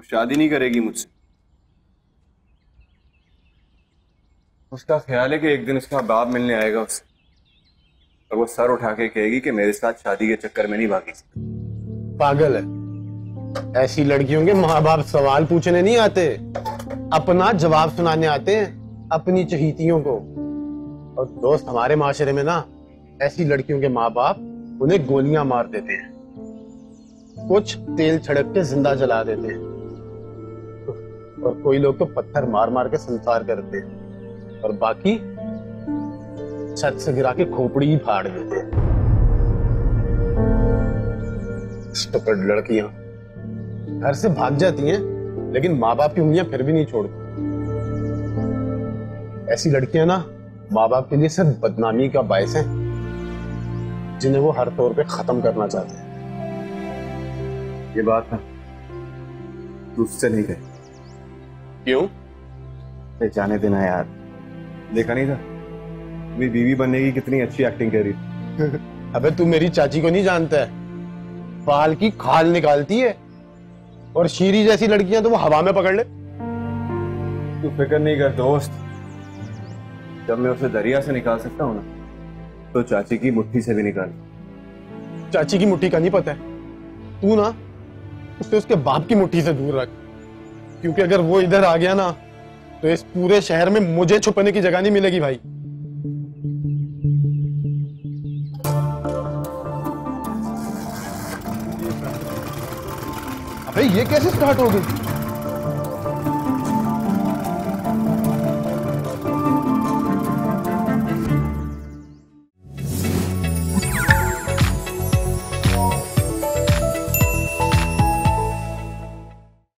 शादी नहीं करेगी मुझसे। उसका ख्याल है कि एक दिन उसका बाप मिलने आएगा उससे। और वो सर उठा के कहेगी कि मेरे साथ शादी के चक्कर में नहीं भागी। पागल है। ऐसी लड़कियों के माँ बाप सवाल पूछने नहीं आते। अपना जवाब सुनाने आते हैं अपनी चहीतियों को। और दोस्त हमारे माशरे में ना, ऐसी लड़कियों के माँ बाप उन्हें गोलियाँ मार देते हैं। कुछ तेल छिड़क के ज़िंदा जला देते हैं। और कोई लोग तो पत्थर मार मार के संसार करते हैं और बाकी छत से गिरा के खोपड़ी ही फाड़ देते स्टुपिड लड़कियाँ घर से भाग जाती हैं, लेकिन माँ बाप की उंगलियाँ फिर भी नहीं छोड़ती। ऐसी लड़कियाँ ना माँ बाप के लिए सिर्फ़ बदनामी का बायस है, जिन्हें वो हर तौर पे खत्म करना चाहते हैं। ये बात ना उससे नहीं कही। क्यों? अरे जाने देना यार। देखा नहीं था? मेरी बीवी बनने की कितनी अच्छी एक्टिंग कर रही अबे तू मेरी चाची को नहीं जानता है? बाल की खाल निकालती है और शीरी जैसी लड़कियाँ तो वो हवा में पकड़ ले। तू फ़िक्र नहीं कर दोस्त। जब मैं उसे दरिया से निकाल सकता हूँ ना तो चाची की मुट्ठी से भी निकाल। चाची की मुट्ठी का नहीं पता है। तू ना उसे उसके बाप की मुट्ठी से दूर रख। क्योंकि अगर वो इधर आ गया ना तो इस पूरे शहर में मुझे छुपने की जगह नहीं मिलेगी भाई। अबे, ये कैसे स्टार्ट हो गई?